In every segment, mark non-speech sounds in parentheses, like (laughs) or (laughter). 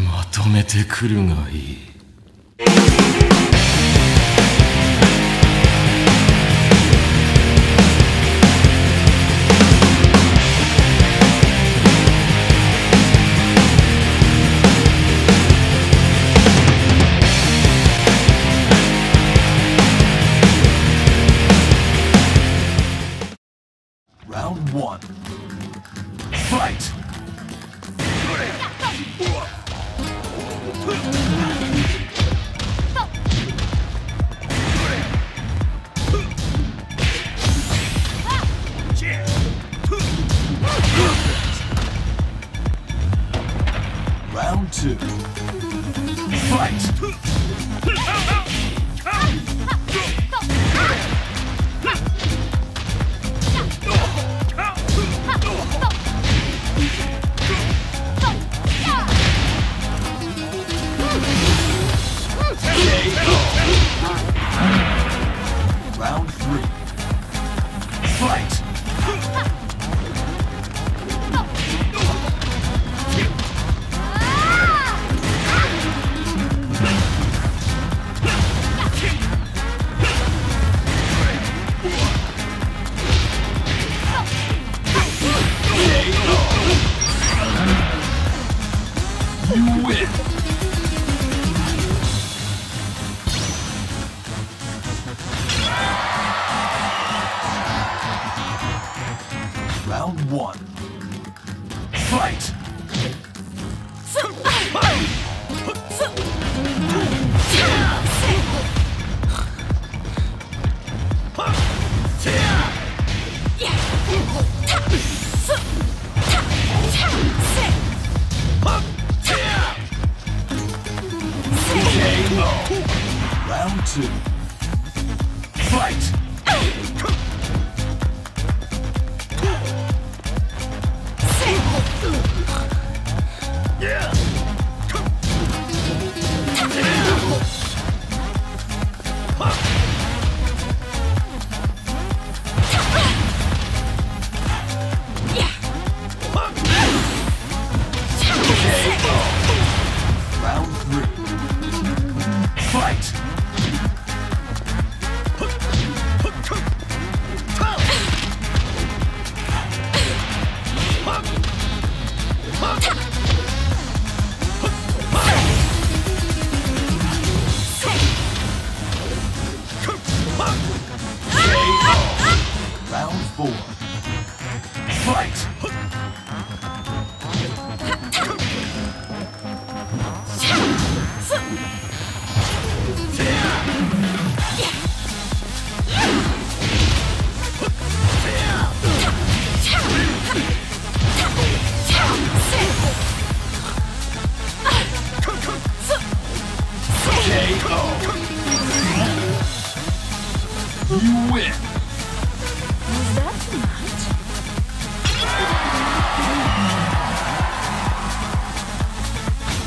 まとめてくるがいい。You win! 2 Fight! Round 3 Fight!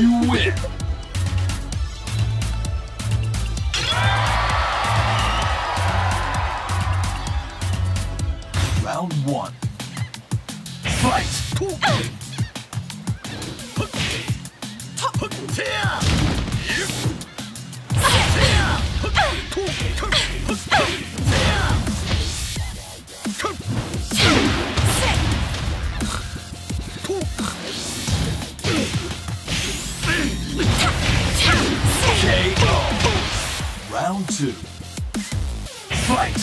Win. Round one. Fight! KO. Round two. Fight!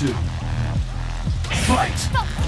Two. Fight!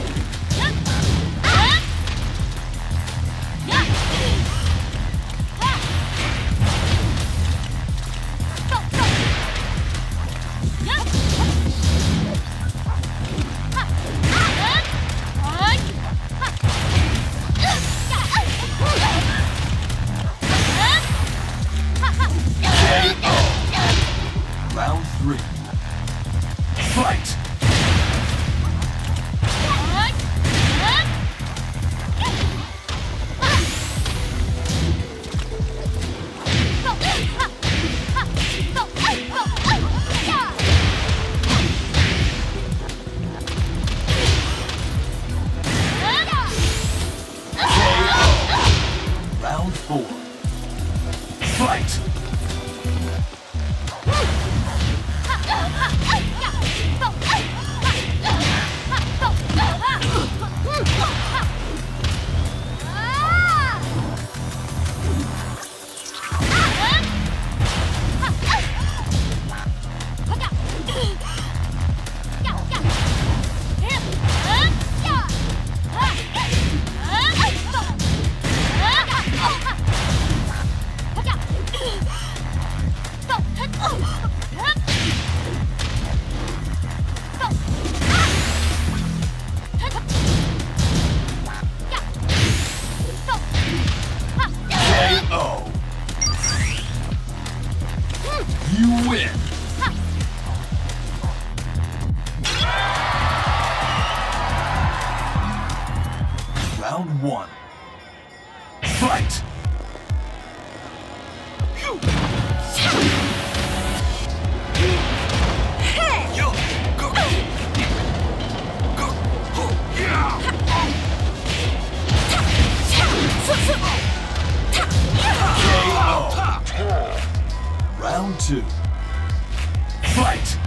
Round four. Fight! (laughs) one. Fight! Round two. Fight!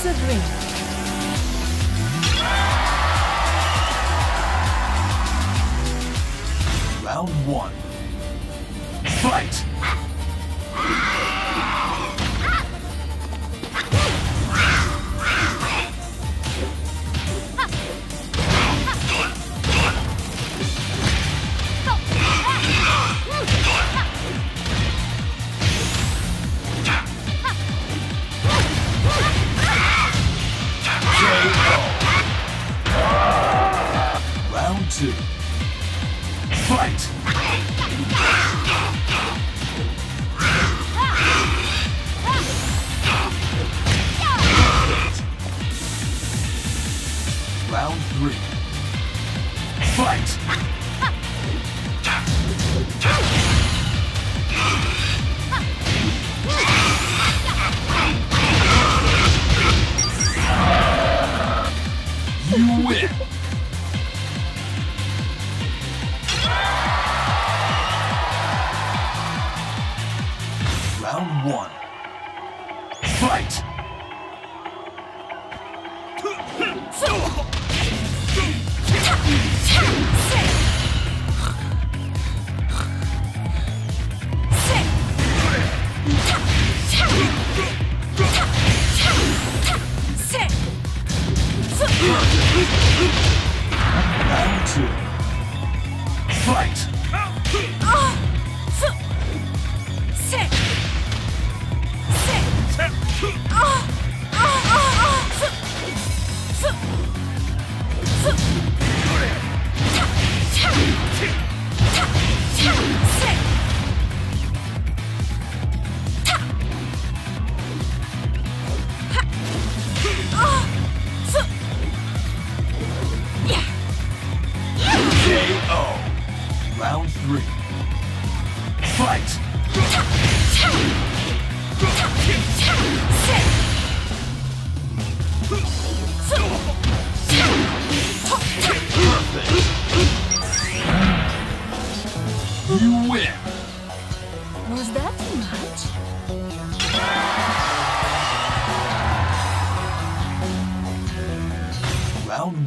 It's a dream.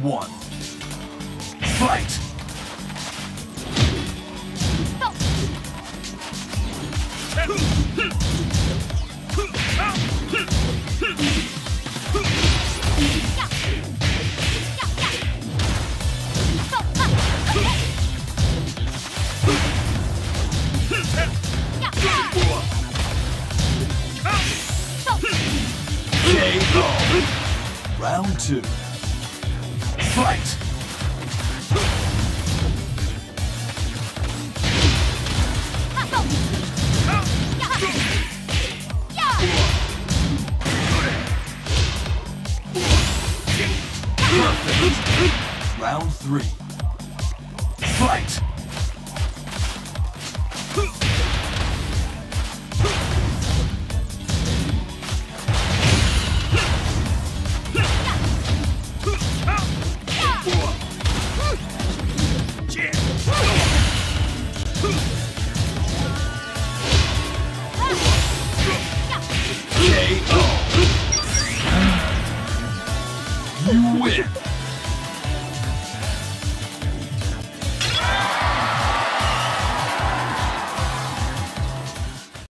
one. Fight! Round two. Fight! Round three.